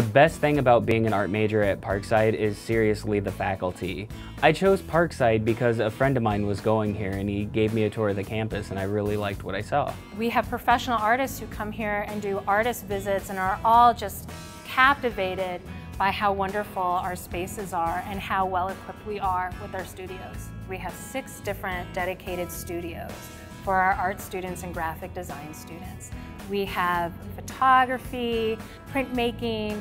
The best thing about being an art major at Parkside is seriously the faculty. I chose Parkside because a friend of mine was going here and he gave me a tour of the campus and I really liked what I saw. We have professional artists who come here and do artist visits and are all just captivated by how wonderful our spaces are and how well equipped we are with our studios. We have six different dedicated studios for our art students and graphic design students. We have photography, printmaking,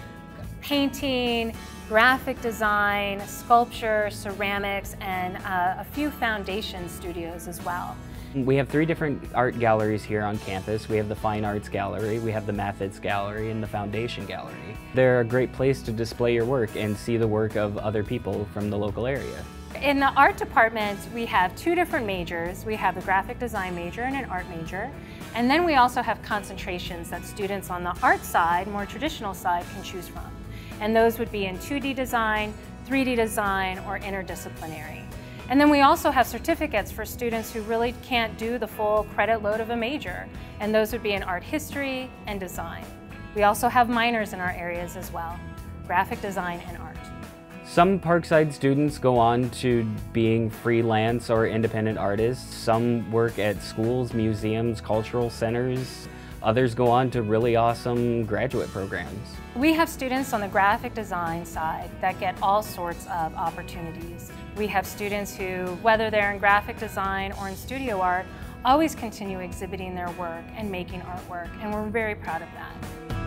painting, graphic design, sculpture, ceramics, and uh, a few foundation studios as well. We have three different art galleries here on campus. We have the Fine Arts Gallery, we have the Methods Gallery, and the Foundation Gallery. They're a great place to display your work and see the work of other people from the local area. In the art department, we have two different majors. We have a graphic design major and an art major. And then we also have concentrations that students on the art side, more traditional side, can choose from. And those would be in 2D design, 3D design, or interdisciplinary. And then we also have certificates for students who really can't do the full credit load of a major. And those would be in art history and design. We also have minors in our areas as well, graphic design and art. Some Parkside students go on to being freelance or independent artists. Some work at schools, museums, cultural centers. Others go on to really awesome graduate programs. We have students on the graphic design side that get all sorts of opportunities. We have students who, whether they're in graphic design or in studio art, always continue exhibiting their work and making artwork, and we're very proud of that.